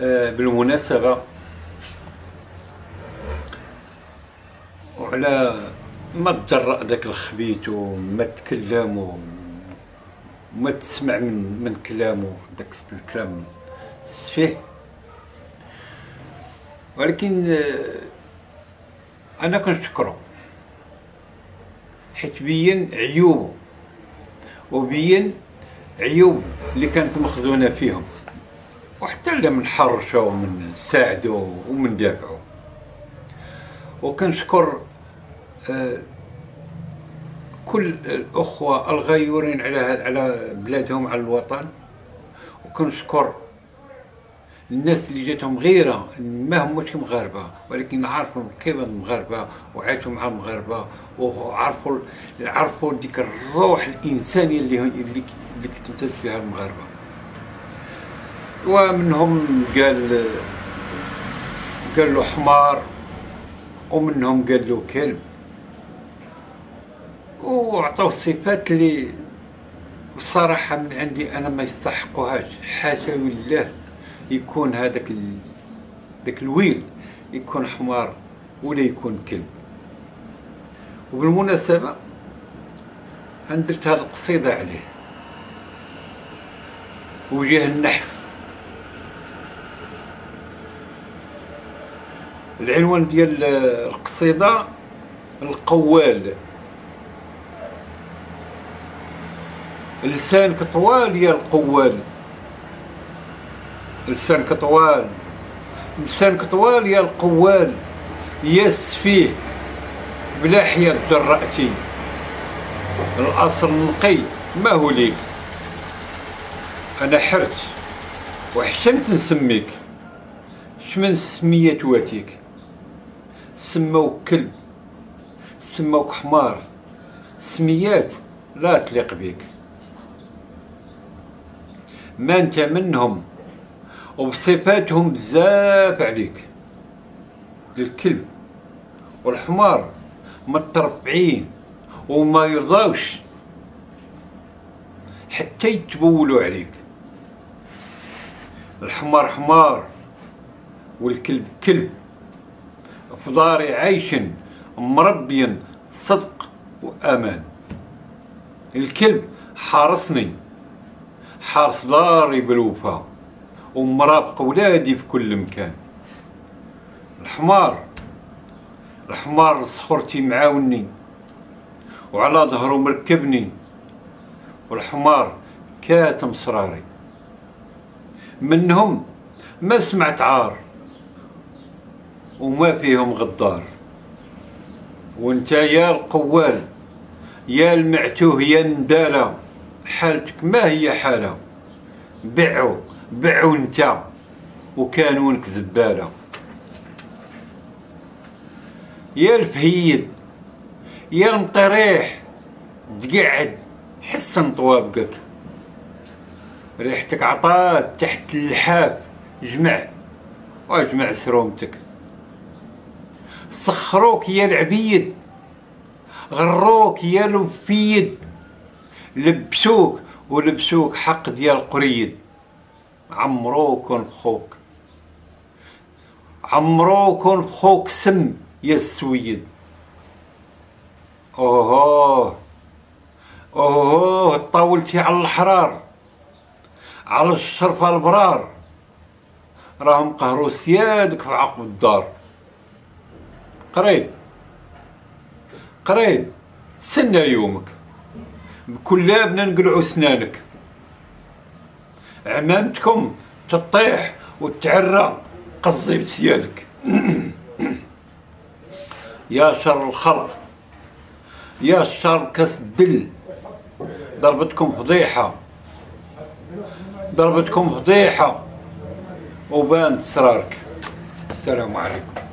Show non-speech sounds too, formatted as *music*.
آه، بالمناسبة وعلى ما تجرأ ذاك الخبيث وما تكلم وما تسمع من من كلامه ذاك الكلام السفيه ولكن آه، أنا كنشكره. حيت بين عيوبه وبين عيوب اللي كانت مخزونة فيهم. اللي من حرشه ومن ساعده ومن دافعه. وكنشكر آه، كل الأخوة الغيورين على على بلادهم على الوطن. وكنشكر الناس اللي جاتهم غيرة ما هماش مغاربه ولكن عارفوا كيف المغاربة وعاشوا مع المغاربة وعرفوا عرفوا ديك الروح الإنسانية اللي اللي كتمتاز بها المغاربة. ومنهم قال قال له حمار ومنهم قال له كلب. وعطوه صفات اللي بصراحة من عندي أنا ما يستحقوهاش. حاشا لله يكون هذاك ال... ذاك الويل يكون حمار ولا يكون كلب. وبالمناسبة درت هذه القصيدة عليه. وجاه النحس. العنوان ديال القصيدة القوال. لسانك طوال يا القوال. لسانك طوال لسانك طوال يا القوال. يا السفيه بلا حياة جرأتي الأصل نقي ما هو ليك. أنا حرت وحشمت نسميك. شمن سمية واتيك سموك كلب سموك حمار سميات لا تليق بيك. ما انت منهم وبصفاتهم بزاف عليك. الكلب والحمار مترفعين وما يرضاوش حتى يتبولوا عليك. الحمار حمار والكلب كلب. في داري عايشن مربيا صدق وأمان. الكلب حارسني حارس داري بالوفاء ومرافق ولادي في كل مكان. الحمار الحمار صخرتي معاوني وعلى ظهره مركبني والحمار كاتم صراري. منهم ما سمعت عار وما فيهم غدار. وانت يا القوال يا المعتوه يا الندالة حالتك ما هي حالة؟ بعوا بعوا انت وكانونك زبالة. يا الفهيد يا المطريح تقعد حسن طوابقك. ريحتك عطات تحت اللحاف جمع واجمع سرومتك. سخروك يا العبيد غروك يا الوفيد لبسوك ولبسوك حق ديال قريد. عمروك ونفخوك عمروك ونفخوك سم يا السويد. اوه اوه طولتي على الحرار على الشرفة البرار. راهم قهروا سيادك في عقب الدار. قريب. قريب. تسنى يومك. بكلابنا نقلعوا سنانك عمامتكم تطيح وتعرى قصي بسيادك. *clears throat* يا شر الخلق. يا شر كاس الدل. ضربتكم فضيحة. ضربتكم فضيحة. وبانت سرارك. السلام عليكم.